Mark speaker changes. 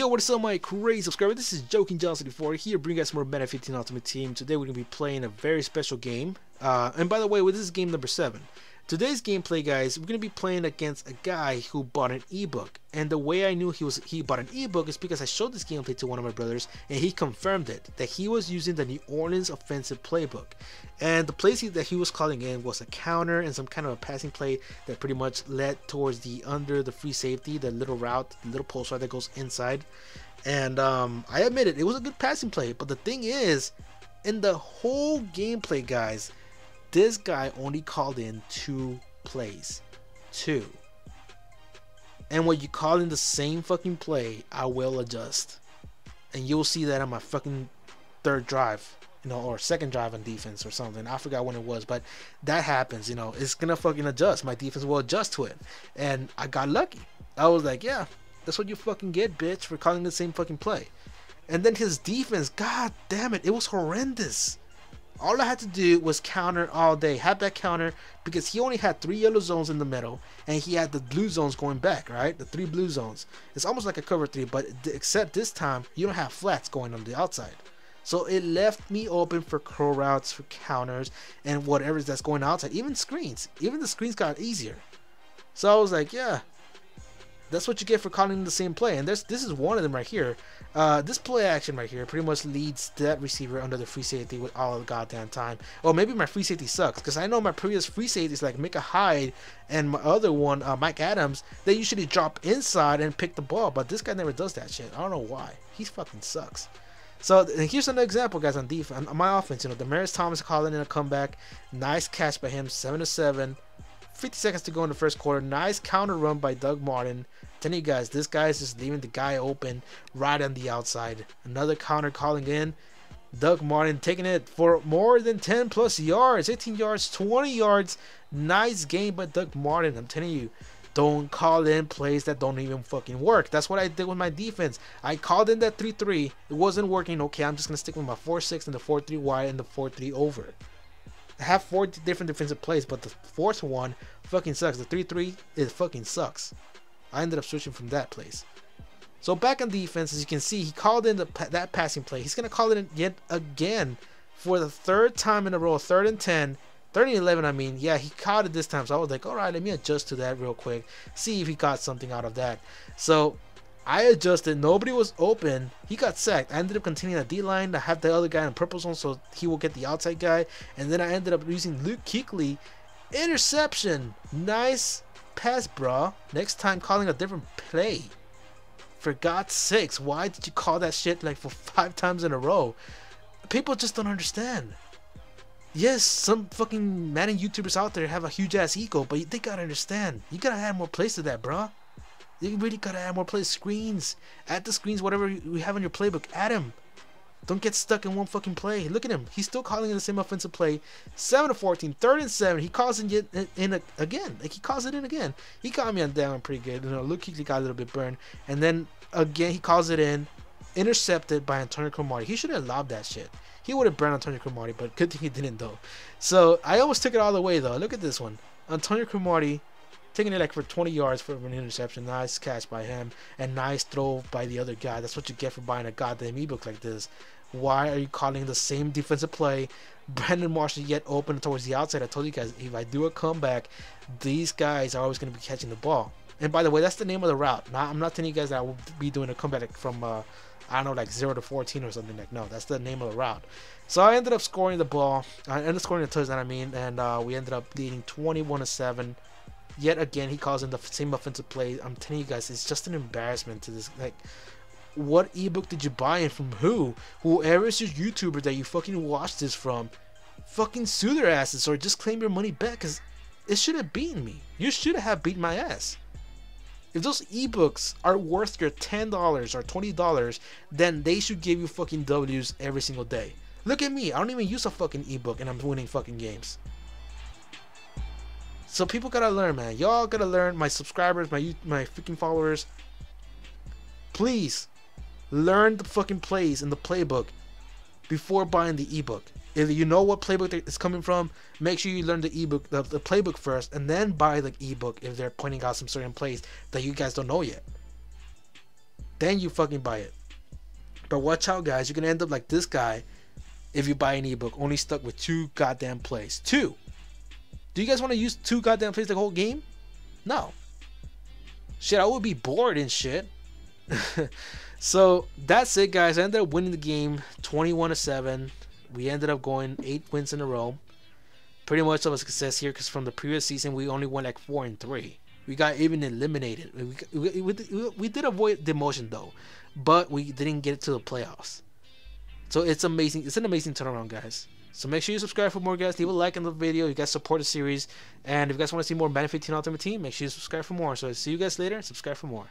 Speaker 1: Yo, what is up, my crazy subscriber? This is Joking Johnson 4 here, bringing guys more Madden 15 Ultimate Team. Today, we're going to be playing a very special game. Uh, and by the way, well, this is game number 7. Today's gameplay, guys, we're going to be playing against a guy who bought an ebook. And the way I knew he was he bought an ebook is because I showed this gameplay to one of my brothers, and he confirmed it, that he was using the New Orleans offensive playbook. And the plays that he was calling in was a counter and some kind of a passing play that pretty much led towards the under the free safety, the little route, the little post route that goes inside. And um, I admit it, it was a good passing play. But the thing is, in the whole gameplay, guys, this guy only called in two plays. Two. And when you call in the same fucking play, I will adjust. And you'll see that on my fucking third drive, you know, or second drive on defense or something. I forgot when it was, but that happens, you know. It's gonna fucking adjust. My defense will adjust to it. And I got lucky. I was like, yeah, that's what you fucking get, bitch, for calling the same fucking play. And then his defense, god damn it, it was horrendous. All I had to do was counter all day. Have that counter because he only had three yellow zones in the middle and he had the blue zones going back, right? The three blue zones. It's almost like a cover three, but except this time you don't have flats going on the outside. So it left me open for crow routes, for counters, and whatever that's going outside. Even screens. Even the screens got easier. So I was like, yeah, that's what you get for calling the same play. And this this is one of them right here. Uh, this play action right here pretty much leads that receiver under the free safety with all the goddamn time. Or maybe my free safety sucks because I know my previous free safeties like Micah Hyde and my other one, uh, Mike Adams, they usually drop inside and pick the ball. But this guy never does that shit. I don't know why. He fucking sucks. So here's another example, guys, on defense, on my offense. You know, Demaryius Thomas calling in a comeback, nice catch by him, seven to seven. 50 seconds to go in the first quarter. Nice counter run by Doug Martin. telling you guys, this guy is just leaving the guy open right on the outside. Another counter calling in. Doug Martin taking it for more than 10 plus yards, 18 yards, 20 yards. Nice game by Doug Martin. I'm telling you, don't call in plays that don't even fucking work. That's what I did with my defense. I called in that 3 3. It wasn't working. Okay, I'm just going to stick with my 4 6 and the 4 3 wide and the 4 3 over have four different defensive plays, but the fourth one fucking sucks. The 3 3 it fucking sucks. I ended up switching from that place. So back on defense, as you can see, he called in the, that passing play. He's going to call it in yet again for the third time in a row, third and 10. 30 and 11, I mean, yeah, he caught it this time. So I was like, all right, let me adjust to that real quick. See if he got something out of that. So I adjusted. Nobody was open. He got sacked. I ended up continuing the D line. I have the other guy in purple zone, so he will get the outside guy. And then I ended up using Luke Kuechly. Interception. Nice pass, bro. Next time, calling a different play. For God's sakes, why did you call that shit like for five times in a row? People just don't understand. Yes, some fucking Madden YouTubers out there have a huge ass ego, but they gotta understand. You gotta add more plays to that, bro. You really gotta add more play screens. Add the screens, whatever you have in your playbook. Add them. Don't get stuck in one fucking play. Look at him. He's still calling in the same offensive play. 7 to 14, third and 7. He calls it in, in, in again. Like he calls it in again. He got me on down pretty good. You know, Luke Kuechly got a little bit burned. And then again, he calls it in. Intercepted by Antonio Cromartie. He should have lobbed that shit. He would have burned Antonio Cromartie, but good thing he didn't though. So I almost took it all the way though. Look at this one. Antonio Cromartie taking it like for 20 yards for an interception. Nice catch by him and nice throw by the other guy. That's what you get for buying a goddamn ebook like this. Why are you calling the same defensive play? Brandon Marshall yet open towards the outside. I told you guys if I do a comeback, these guys are always going to be catching the ball. And by the way, that's the name of the route. Now, I'm not telling you guys that I will be doing a comeback from uh, I don't know like zero to 14 or something like no. That's the name of the route. So I ended up scoring the ball. I ended up scoring the touchdown. I mean, and uh, we ended up leading 21 to seven yet again he calls in the same offensive play. I'm telling you guys, it's just an embarrassment to this. Like, what ebook did you buy and from who? Whoever is your YouTuber that you fucking watched this from, fucking sue their asses or just claim your money back because it should have beaten me. You should have beat my ass. If those ebooks are worth your $10 or $20, then they should give you fucking W's every single day. Look at me, I don't even use a fucking ebook and I'm winning fucking games. So people gotta learn, man. Y'all gotta learn. My subscribers, my my freaking followers. Please learn the fucking plays in the playbook before buying the ebook. If you know what playbook it's coming from, make sure you learn the ebook, the, the playbook first, and then buy the ebook if they're pointing out some certain plays that you guys don't know yet. then you fucking buy it. But watch out, guys. You're gonna end up like this guy if you buy an ebook, only stuck with two goddamn plays. Two. Do you guys want to use two goddamn plays the whole game? No. Shit, I would be bored and shit. so that's it, guys. I ended up winning the game 21 to 7. We ended up going eight wins in a row. Pretty much of a success here because from the previous season, we only won like 4 and 3. We got even eliminated. We, we, we, we did avoid demotion though, but we didn't get to the playoffs. So it's amazing. It's an amazing turnaround, guys. So make sure you subscribe for more, guys. Leave a like on the video. You guys support the series. And if you guys want to see more Madden 15 Ultimate Team, make sure you subscribe for more. So see you guys later. Subscribe for more.